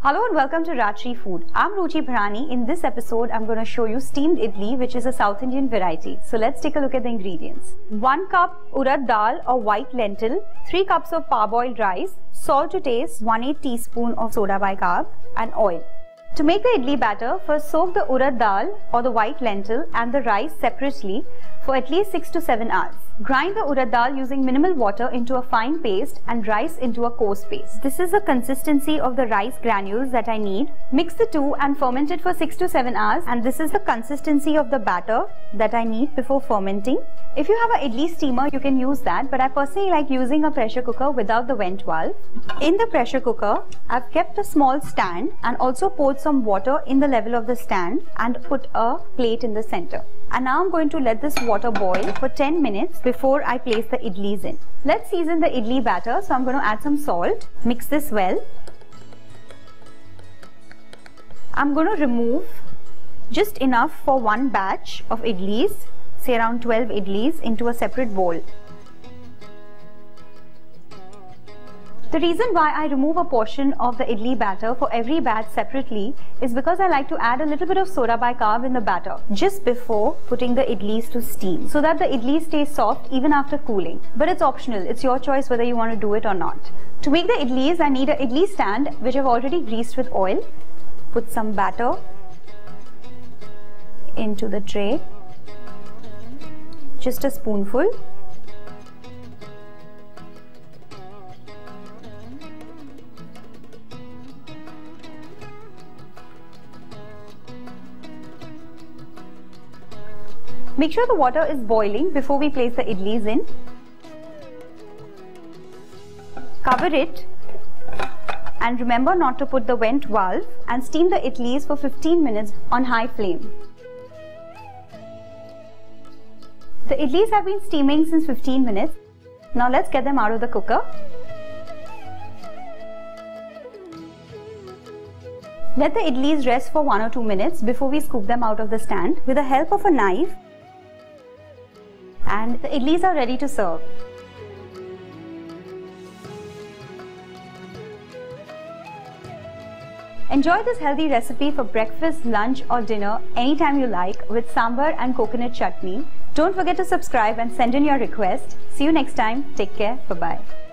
Hello and welcome to Rajshri Food. I'm Ruchi Bharani. In this episode, I'm going to show you steamed idli, which is a South Indian variety. So let's take a look at the ingredients. 1 cup urad dal or white lentil, 3 cups of parboiled rice, salt to taste, 1 8 teaspoon of soda bicarb and oil. To make the idli batter, first soak the urad dal or the white lentil and the rice separately for at least 6 to 7 hours. Grind the urad dal using minimal water into a fine paste and rice into a coarse paste. This is the consistency of the rice granules that I need. Mix the two and ferment it for 6 to 7 hours and this is the consistency of the batter that I need before fermenting. If you have an idli steamer, you can use that but I personally like using a pressure cooker without the vent valve. In the pressure cooker, I've kept a small stand and also poured some water in the level of the stand and put a plate in the center. And now I'm going to let this water boil for 10 minutes before I place the idlis in. Let's season the idli batter. So I'm going to add some salt. Mix this well. I'm going to remove just enough for one batch of idlis, say around 12 idlis into a separate bowl. The reason why I remove a portion of the idli batter for every batch separately is because I like to add a little bit of soda bicarb in the batter just before putting the idlis to steam so that the idlis stays soft even after cooling. But it's optional. It's your choice whether you want to do it or not. To make the idlis, I need a idli stand which I've already greased with oil. Put some batter into the tray. Just a spoonful Make sure the water is boiling before we place the idlis in. Cover it and remember not to put the vent valve and steam the idlis for 15 minutes on high flame. The idlis have been steaming since 15 minutes. Now let's get them out of the cooker. Let the idlis rest for 1 or 2 minutes before we scoop them out of the stand. With the help of a knife, and the idlis are ready to serve. Enjoy this healthy recipe for breakfast, lunch or dinner anytime you like with sambar and coconut chutney. Don't forget to subscribe and send in your request. See you next time. Take care. Bye-bye.